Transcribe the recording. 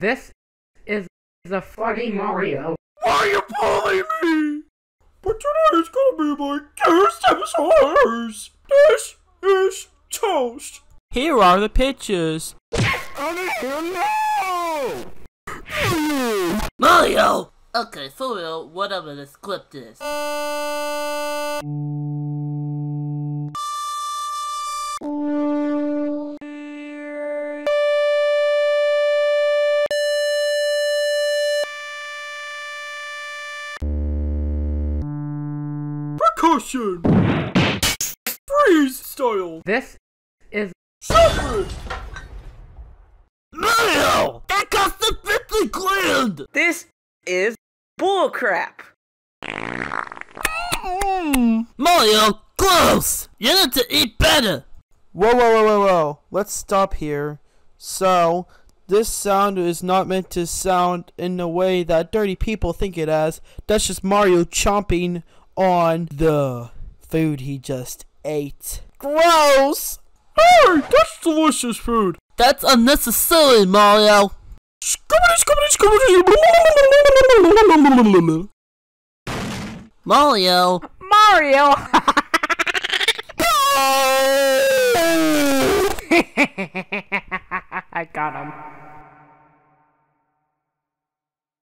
This is the funny Mario. Why are you bullying me? But today is gonna be my guest episode. This is toast. Here are the pictures. Mario! Okay, for real, whatever this clip is. Percussion. Freeze style. This is Super. Mario! That cost the 50 grand! This is bullcrap. Mm, Mario, close! You need to eat better! Whoa, whoa, whoa, whoa, whoa. Let's stop here. So, this sound is not meant to sound in the way that dirty people think it as. That's just Mario chomping on the food he just ate. Gross! Hey, that's delicious food. That's unnecessary, Mario! Mario! Mario.